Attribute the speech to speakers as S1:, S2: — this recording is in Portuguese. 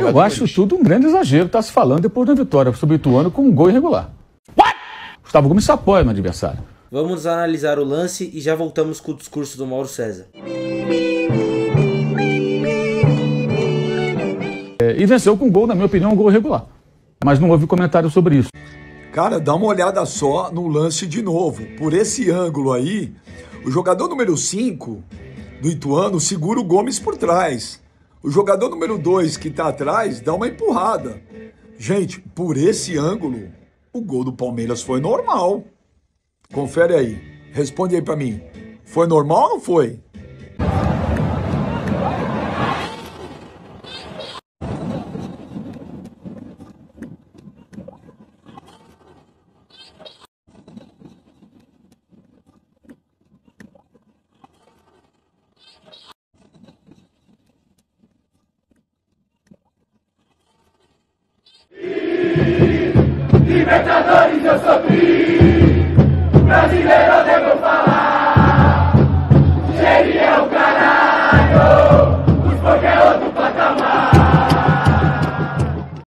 S1: Eu acho tudo um grande exagero estar tá se falando depois da vitória sobre o Ituano com um gol irregular. What? Gustavo Gomes se apoia no adversário.
S2: Vamos analisar o lance e já voltamos com o discurso do Mauro César.
S1: É, e venceu com gol, na minha opinião, um gol irregular. Mas não houve comentário sobre isso.
S3: Cara, dá uma olhada só no lance de novo. Por esse ângulo aí, o jogador número 5 do Ituano segura o Gomes por trás. O jogador número 2 que tá atrás dá uma empurrada. Gente, por esse ângulo, o gol do Palmeiras foi normal. Confere aí. Responde aí para mim. Foi normal ou não foi?
S4: Libertadores!